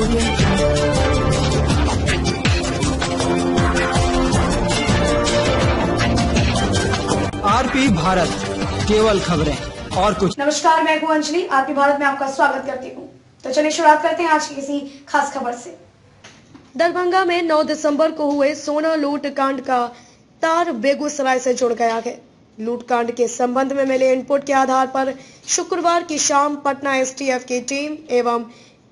RP Bharat केवल खबरें और कुछ नमस्कार मैं हूँ अंजलि। आरपी भारत में आपका स्वागत करती हूँ। तो चलिए शुरुआत करते हैं आज की किसी खास खबर से। दरभंगा में 9 दिसंबर को हुए सोना लूट कांड का तार बेगूसराय से जुड़ गया है। लूट कांड के संबंध में मिले इनपुट के आधार पर शुक्रवार की शाम पटना एसटीएफ की टीम एवं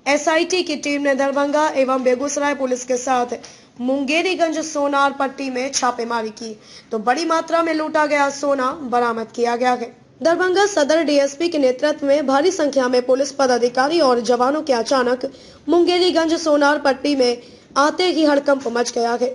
एसआईटी की टीम ने दरभंगा एवं बेगूसराय पुलिस के साथ मुंगेरीगंज सोनार पट्टी में छापेमारी की। तो बड़ी मात्रा में लूटा गया सोना बरामद किया गया है। दरभंगा सदर डीएसपी के नेतृत्व में भारी संख्या में पुलिस पदाधिकारी और जवानों के अचानक मुंगेरीगंज सोनार पट्टी में आते ही हड़कंप मच गया है।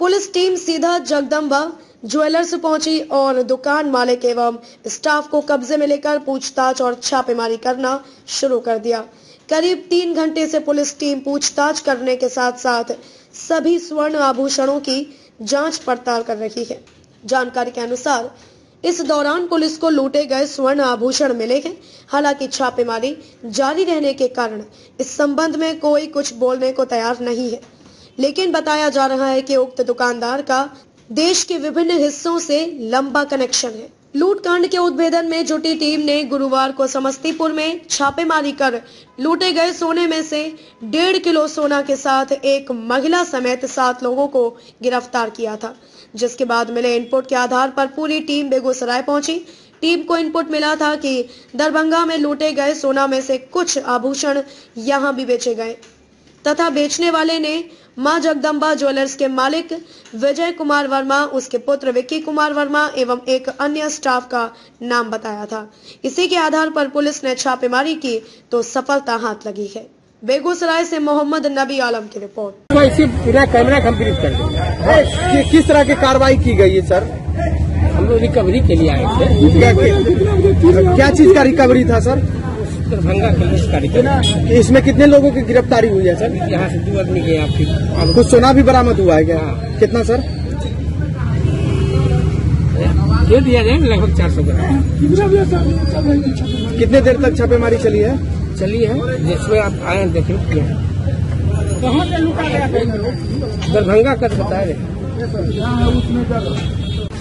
पुलिस टीम सीधा जगदम्बा ज्वेलर्स पहुँची और दुकान मालिक एवं स्टाफ को कब्जे में लेकर पूछताछ और छापेमारी करना शुरू कर दिया। करीब तीन घंटे से पुलिस टीम पूछताछ करने के साथ साथ सभी स्वर्ण आभूषणों की जाँच पड़ताल कर रही है। जानकारी के अनुसार, इस दौरान पुलिस को लूटे गए स्वर्ण आभूषण मिले हैं। हालाँकि छापेमारी जारी रहने के कारण इस संबंध में कोई कुछ बोलने को तैयार नहीं है। लेकिन बताया जा रहा है कि उक्त दुकानदार का देश के विभिन्न हिस्सों से लंबा कनेक्शन है। लूटकांड के उद्भेदन में जुटी टीम ने गुरुवार को समस्तीपुर में छापेमारी कर लूटे गए सोने में से डेढ़ किलो सोना के साथ एक महिला समेत सात लोगों को गिरफ़्तार किया था, जिसके बाद मिले इनपुट के आधार पर पूरी टीम बेगूसराय पहुँची। टीम को इनपुट मिला था कि दरभंगा में लूटे गए सोना में से कुछ आभूषण यहाँ भी बेचे गए, तथा बेचने वाले ने माँ जगदम्बा ज्वेलर्स के मालिक विजय कुमार वर्मा उसके पुत्र विक्की कुमार वर्मा एवं एक अन्य स्टाफ का नाम बताया था। इसी के आधार पर पुलिस ने छापेमारी की तो सफलता हाथ लगी है। बेगूसराय से मोहम्मद नबी आलम की रिपोर्ट। तो पूरा कैमरा कंप्लीट कर दिया कि, किस तरह की कार्रवाई की गई है सर? हम लोग रिकवरी के लिए आए थे। क्या चीज़ का रिकवरी था सर? दरभंगा पुलिस कार्यक्रम इसमें कितने लोगों की गिरफ्तारी हुई है सर? यहाँ से दो आदमी गए आपकी कुछ सोना भी बरामद हुआ है क्या? हाँ। कितना सर? दे दिया जाए लगभग चार सौ ग्राम। कितने देर तक छापेमारी चली है? चली है जिसमें आप आए देखें क्या। दरभंगा का तो बताए रहे